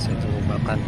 saya itu makan